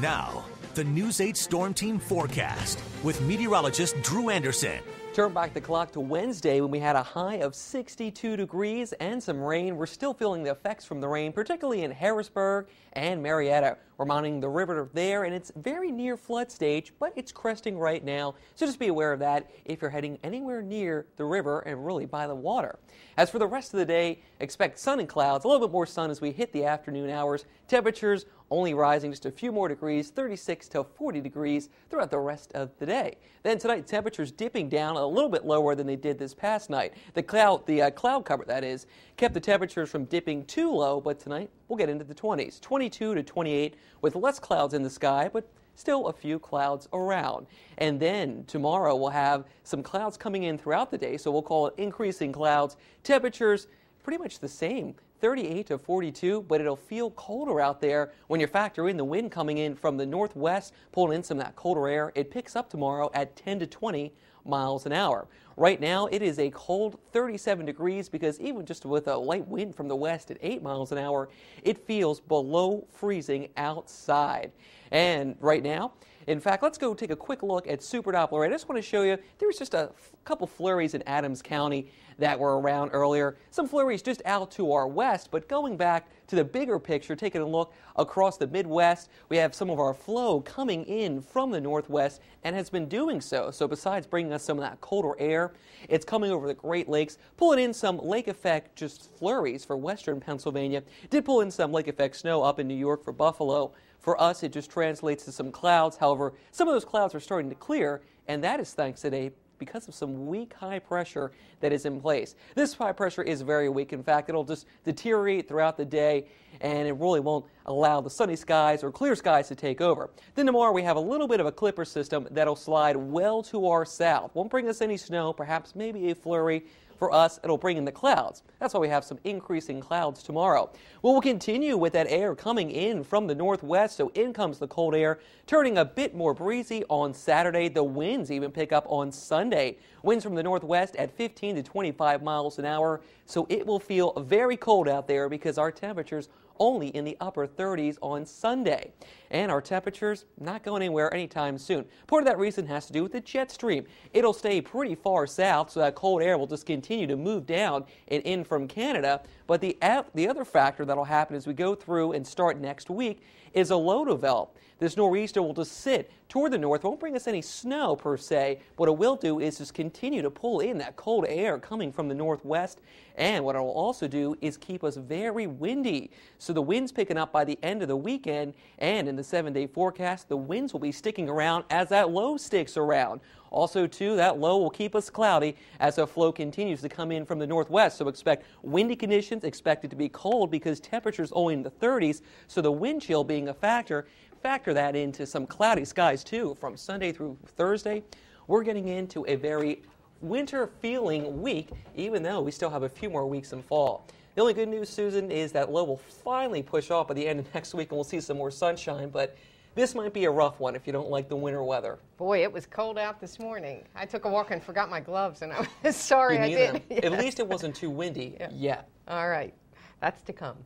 Now, the News 8 Storm Team forecast with meteorologist Drew Anderson. Turn back the clock to Wednesday when we had a high of 62 degrees and some rain. We're still feeling the effects from the rain, particularly in Harrisburg and Marietta. We're monitoring the river there, and it's very near flood stage, but it's cresting right now. So just be aware of that if you're heading anywhere near the river and really by the water. As for the rest of the day, expect sun and clouds, a little bit more sun as we hit the afternoon hours. Temperatures only rising just a few more degrees, 36 to 40 degrees throughout the rest of the day. Then tonight, temperatures dipping down a little bit lower than they did this past night. The cloud, the uh, cloud cover, that is, kept the temperatures from dipping too low, but tonight we'll get into the 20s, 22 to 28 with less clouds in the sky, but still a few clouds around. And then tomorrow we'll have some clouds coming in throughout the day, so we'll call it increasing clouds. Temperatures pretty much the same. 38 to 42, but it'll feel colder out there when you factor in the wind coming in from the northwest, pulling in some of that colder air. It picks up tomorrow at 10 to 20 miles an hour. Right now, it is a cold 37 degrees because even just with a light wind from the west at 8 miles an hour, it feels below freezing outside. And right now, in fact, let's go take a quick look at Super Doppler. I just want to show you there was just a couple flurries in Adams County that were around earlier. Some flurries just out to our west, but going back to the bigger picture, taking a look across the Midwest, we have some of our flow coming in from the northwest and has been doing so. So besides bringing us some of that colder air, it's coming over the Great Lakes, pulling in some lake effect just flurries for western Pennsylvania. Did pull in some lake effect snow up in New York for Buffalo. For us, it just translates to some clouds. However, some of those clouds are starting to clear, and that is thanks today because of some weak high pressure that is in place. This high pressure is very weak. In fact, it'll just deteriorate throughout the day and it really won't allow the sunny skies or clear skies to take over. Then tomorrow we have a little bit of a clipper system that'll slide well to our south. Won't bring us any snow, perhaps maybe a flurry, for us, it'll bring in the clouds. That's why we have some increasing clouds tomorrow. Well, we'll continue with that air coming in from the northwest, so in comes the cold air, turning a bit more breezy on Saturday. The winds even pick up on Sunday. Winds from the northwest at 15 to 25 miles an hour, so it will feel very cold out there because our temperatures only in the upper 30s on Sunday. And our temperatures not going anywhere anytime soon. Part of that reason has to do with the jet stream. It'll stay pretty far south, so that cold air will just continue to move down and in from Canada. But the, the other factor that'll happen as we go through and start next week is a low develop. This nor'easter will just sit toward the north, won't bring us any snow per se. What it will do is just continue to pull in that cold air coming from the northwest. And what it will also do is keep us very windy. So the winds picking up by the end of the weekend and in the seven day forecast, the winds will be sticking around as that low sticks around. Also, too, that low will keep us cloudy as a flow continues to come in from the northwest. So expect windy conditions, expected to be cold because temperatures only in the 30s. So the wind chill being a factor, factor that into some cloudy skies too from Sunday through Thursday. We're getting into a very winter feeling week, even though we still have a few more weeks in fall. The only good news, Susan, is that low will finally push off by the end of next week and we'll see some more sunshine. But this might be a rough one if you don't like the winter weather. Boy, it was cold out this morning. I took a walk and forgot my gloves, and I was sorry I did. Yes. At least it wasn't too windy yeah. yet. All right. That's to come.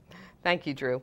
Thank you, Drew.